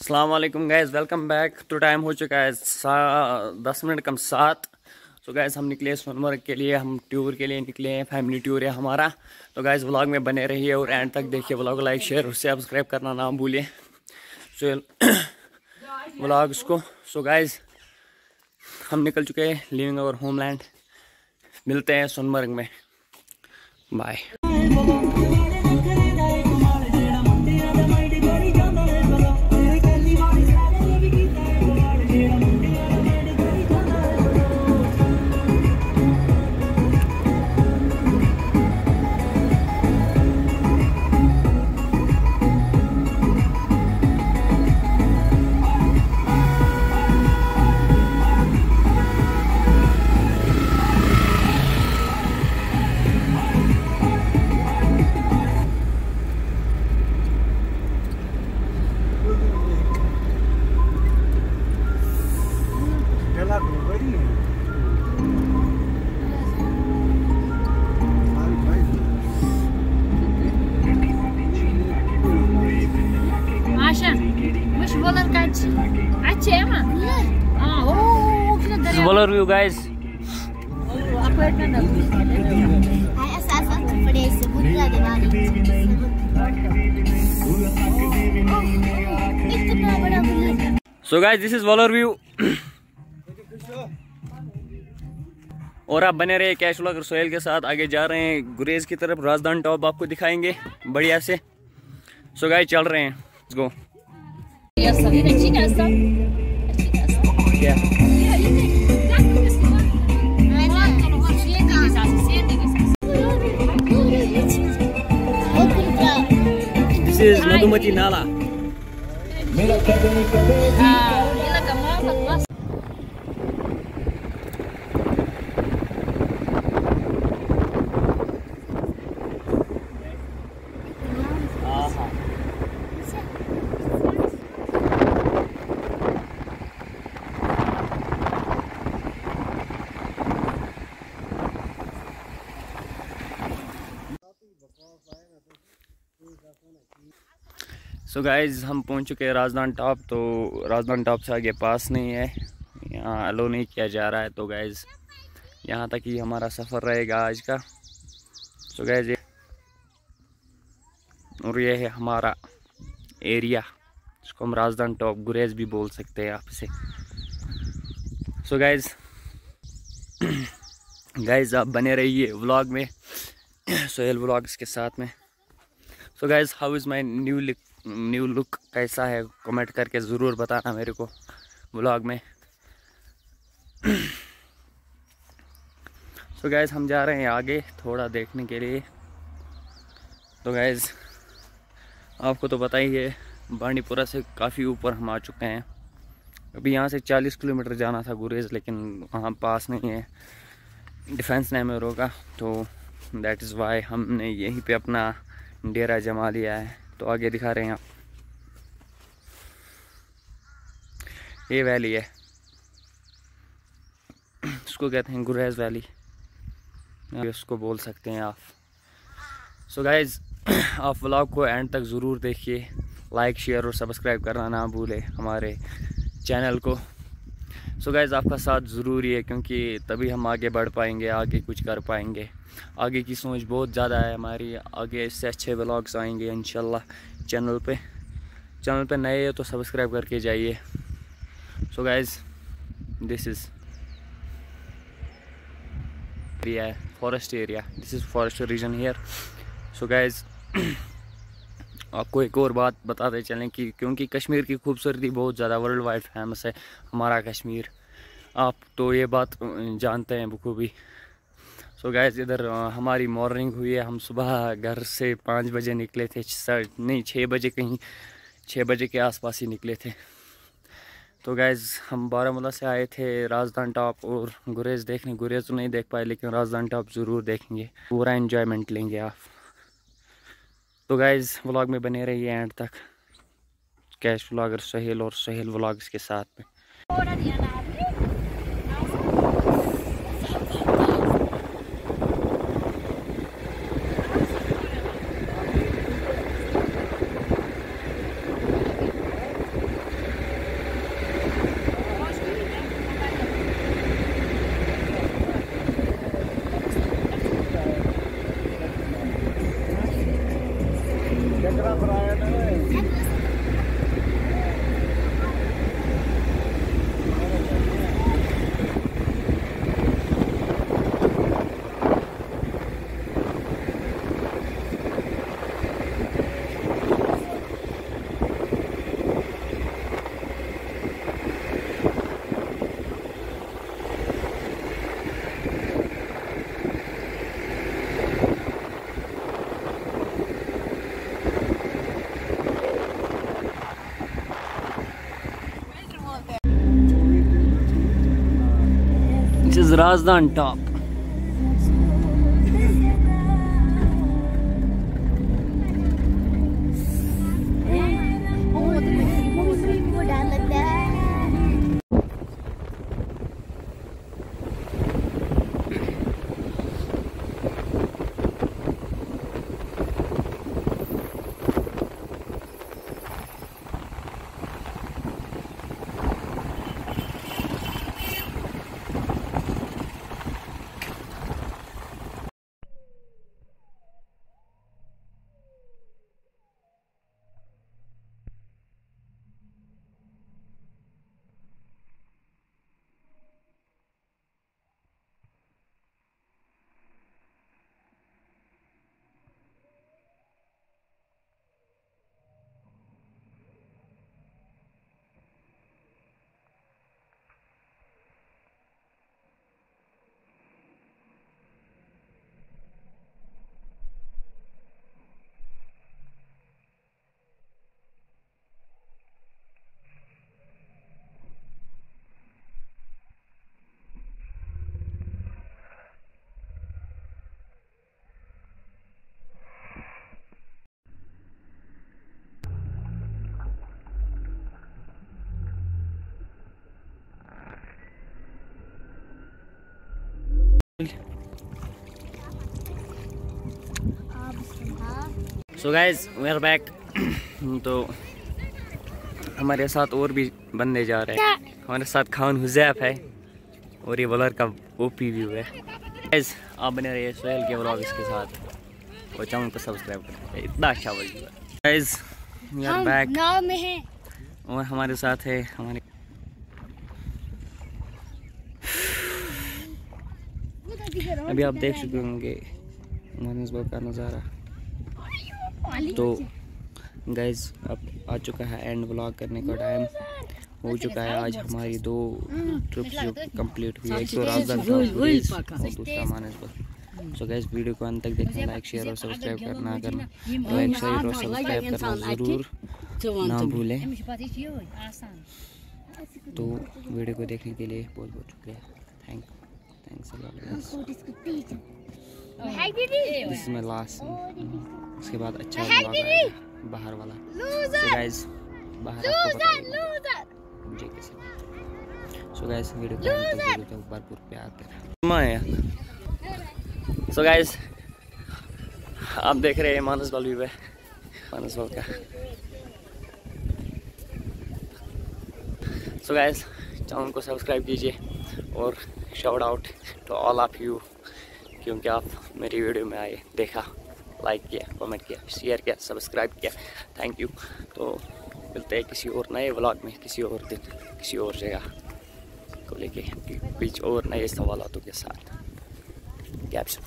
वालेकुम guys welcome back तो time हो चुका है दस मिनट कम सात। तो गैज़ हम निकले सोनमर्ग के लिए। हम टूर के लिए निकले हैं। फैमिली टूर है हमारा। तो गैस व्लॉग में बने रहिए और एंड तक देखिए। व्लॉग लाइक शेयर और सब्सक्राइब करना ना भूलिए। सो व्लॉग्स को सो गैस हम निकल चुके हैं लिविंग अवर होमलैंड मिलते हैं सोनमर्ग में। Bye overview guys. So guys, this is overview. और आप बने रहे कैश व्लॉगर सोहेल के साथ। आगे जा रहे हैं गुरेज की तरफ़ राजधान टॉप आपको दिखाएँगे बढ़िया से। सो गाइस चल रहे हैं। Yes, I did. She does some. She does some. Yeah. Yeah, you did. This is Madhumati Nala. Uh, so so guys हम पहुँच चुके हैं राजधान टॉप तो राजधान टॉप से आगे पास नहीं है। यहाँ अलो नहीं किया जा रहा है तो गाइज़ यहाँ तक ही हमारा सफ़र रहेगा आज का। सो so गाइज़ और ये है हमारा एरिया जिसको हम राजधान टॉप गुरेज भी बोल सकते हैं आपसे सो गाइज़ गाइज़ आप बने रहिए व्लॉग में। सोहेल व्लॉग्स के साथ में। So guys how is my new like new look कैसा है, कमेंट करके ज़रूर बताना मेरे को, ब्लॉग में। तो गैज़ हम जा रहे हैं आगे थोड़ा देखने के लिए। तो गैज़ आपको तो पता ही है बांडीपुरा से काफ़ी ऊपर हम आ चुके हैं। अभी यहाँ से 40 किलोमीटर जाना था गुरेज, लेकिन वहाँ पास नहीं है। डिफेंस नैमरों का तो दैट इज़ वाई हमने यहीं पे अपना डेरा जमा लिया है। तो आगे दिखा रहे हैं आप। ये वैली है। इसको कहते हैं गुरेज वैली उसको बोल सकते हैं आप। सो गाइज़ आप व्लॉग को एंड तक ज़रूर देखिए। लाइक शेयर और सब्सक्राइब करना ना भूले हमारे चैनल को। सो so गाइज़ आपका साथ ज़रूरी है क्योंकि तभी हम आगे बढ़ पाएँगे, आगे कुछ कर पाएँगे। आगे की सोच बहुत ज़्यादा है हमारी, आगे इससे अच्छे ब्लॉग्स आएँगे इन चैनल पे चैनल पे नए हो तो सब्सक्राइब करके जाइए। So guys this is area है forest area this is forest region here so guys आपको एक और बात बताते चलें कि क्योंकि कश्मीर की खूबसूरती बहुत ज़्यादा वर्ल्ड वाइड फ़ेमस है, हमारा कश्मीर। आप तो ये बात जानते हैं बखूबी। सो so गैस इधर हमारी मॉर्निंग हुई है। हम सुबह घर से पाँच बजे निकले थे नहीं, छः बजे कहीं, छः बजे के आसपास ही निकले थे। तो गैज़ हम बारामूला से आए थे राजधान टॉप और गुरेज देखने। गुरेज तो नहीं देख पाए, लेकिन राजधान टॉप ज़रूर देखेंगे। पूरा इन्जॉयमेंट लेंगे आप। तो गाइज़ व्लॉग में बने रहिए एंड तक। कैश व्लॉगर सहेल और सहेल व्लॉग्स के साथ में। Gracias. Razdan top. So guys we are back तो हमारे साथ और भी बंदे जा रहे हैं। हमारे साथ खान हुजैफ है और ये बॉलर का ओपी व्यू है। गाइज़ आप बने रहिए सोहेल के ब्लॉग इसके साथ। और चैनल को सब्सक्राइब करें इतना अच्छा बोल है। गाइज़ वी आर बैक और हमारे साथ है हमारे अभी आप देख चुके होंगे मानसबल का नज़ारा। तो गैस अब आ चुका है एंड ब्लॉग करने का टाइम हो चुका है आज हमारी दो ट्रिप्स जो कंप्लीट हुई है। एक तो राजधान और दूसरा मानसबल सो गैस वीडियो को अंत तक देखना लाइक शेयर और सब्सक्राइब करना करना। लाइक शेयर और सब्सक्राइब करना ज़रूर। ना भूलें। तो वीडियो को देखने के लिए बहुत बहुत शुक्रिया thank thanks this is my last उसके बाद अच्छा बाहर वाला। गाइस बाहर सो। गाइस वीडियो भरपूर प्यार करें। सो गाइस आप देख रहे हैं मानस बल भी है मानस बल का। सो गाइस चैनल को सब्सक्राइब कीजिए और shout out to all of you क्योंकि आप मेरी वीडियो में आए, देखा लाइक किया कमेंट किया शेयर किया सब्सक्राइब किया थैंक यू तो मिलते हैं किसी और नए व्लॉग में, किसी और दिन, किसी और जगह को लेके कुछ और नए सवालों के साथ. कैप्शन